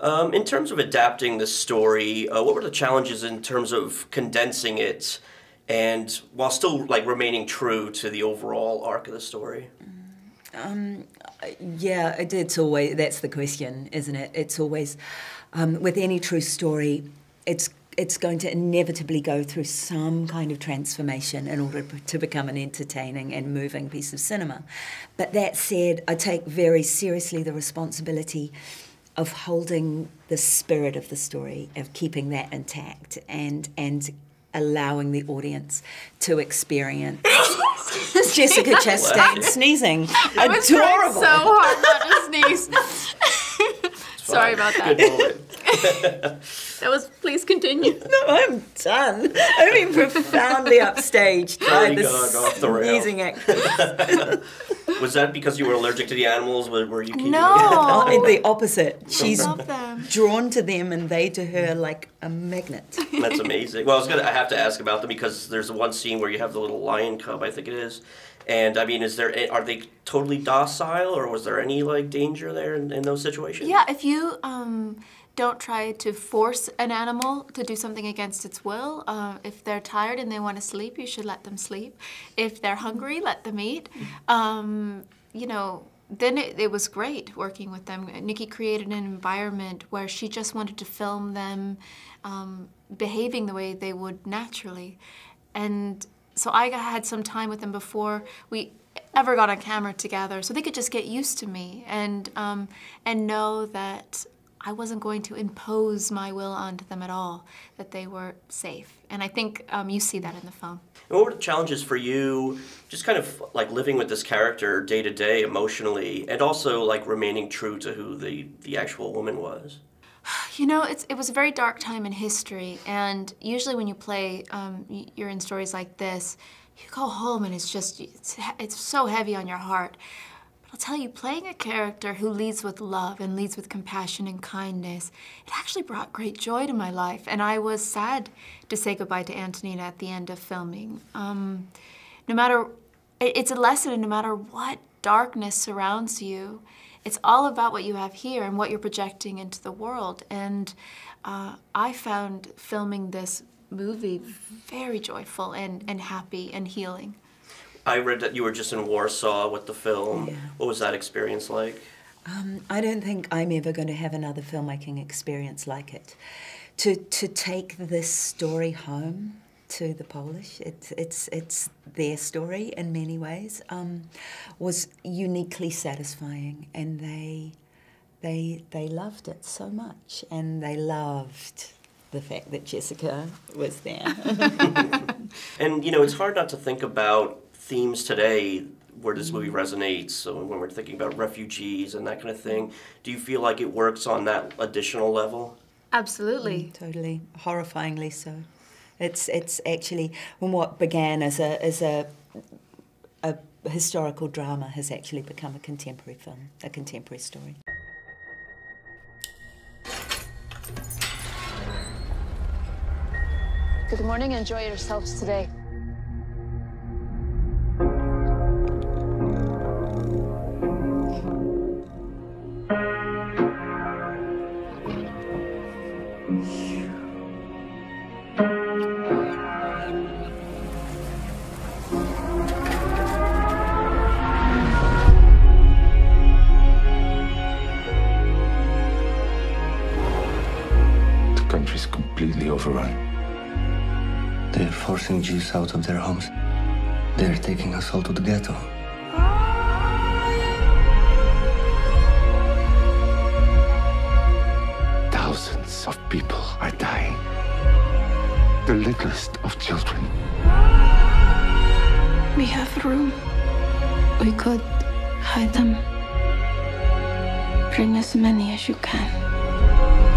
Um, in terms of adapting the story, uh, what were the challenges in terms of condensing it, and while still like remaining true to the overall arc of the story? Um, yeah, it's always that's the question, isn't it? It's always um, with any true story, it's it's going to inevitably go through some kind of transformation in order to become an entertaining and moving piece of cinema. But that said, I take very seriously the responsibility of holding the spirit of the story, of keeping that intact, and and allowing the audience to experience Jessica Chastain sneezing. I was Adorable. so hard not to sneeze. Sorry about that. that was. Please continue. No, I'm done. I've been profoundly upstaged by Already this gone off the sneezing actress. Was that because you were allergic to the animals? Were, were you keeping No. Oh, the opposite. She's drawn to them, and they to her like a magnet. That's amazing. Well, I was gonna. I have to ask about them because there's one scene where you have the little lion cub, I think it is, and I mean, is there? Are they totally docile, or was there any like danger there in, in those situations? Yeah, if you um, don't try to force an animal to do something against its will, uh, if they're tired and they want to sleep, you should let them sleep. If they're hungry, let them eat. Um, you know, then it, it was great working with them. Niki created an environment where she just wanted to film them um, behaving the way they would naturally. And so I had some time with them before we ever got on camera together, so they could just get used to me and um, and know that I wasn't going to impose my will onto them at all. That they were safe, and I think um, you see that in the film. And what were the challenges for you, just kind of like living with this character day to day emotionally, and also like remaining true to who the the actual woman was? You know, it's, it was a very dark time in history, and usually when you play, um, you're in stories like this, you go home and it's just, it's, it's so heavy on your heart. I'll tell you, playing a character who leads with love and leads with compassion and kindness, it actually brought great joy to my life, and I was sad to say goodbye to Antonina at the end of filming. Um, no matter, it's a lesson in no matter what darkness surrounds you, it's all about what you have here and what you're projecting into the world. And uh, I found filming this movie very joyful and, and happy and healing. I read that you were just in Warsaw with the film. Yeah. What was that experience like? Um, I don't think I'm ever going to have another filmmaking experience like it. To to take this story home to the Polish, it's it's it's their story in many ways, um, was uniquely satisfying, and they they they loved it so much, and they loved the fact that Jessica was there. And you know, it's hard not to think about themes today where this movie mm-hmm. resonates. So when we're thinking about refugees and that kind of thing, do you feel like it works on that additional level? Absolutely. Mm, totally horrifyingly so. It's it's actually when what began as a as a a historical drama has actually become a contemporary film, a contemporary story. Good morning. Enjoy yourselves today. The country's completely overrun. They're forcing Jews out of their homes. They're taking us all to the ghetto. Thousands of people are dying. The littlest of children. We have room. We could hide them. Bring as many as you can.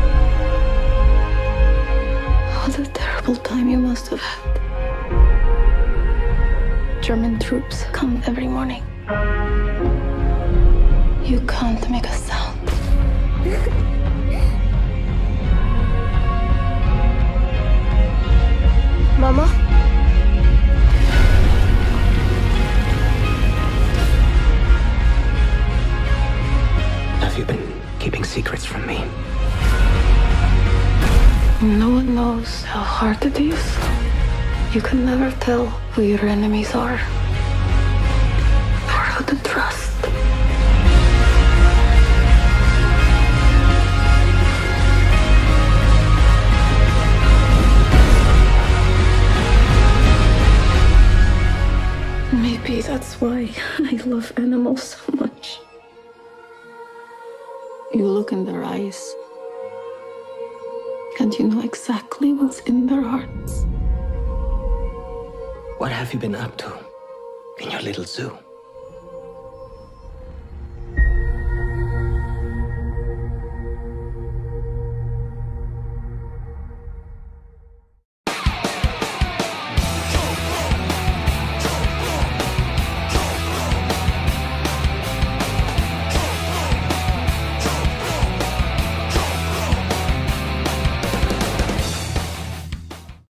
Terrible time you must have had. German troops come every morning. You can't make a sound. Mama? Have you been keeping secrets from me? No one knows how hard it is. You can never tell who your enemies are or who to trust. Maybe that's why I love animals so much. You look in their eyes, and you know exactly what's in their hearts. What have you been up to in your little zoo?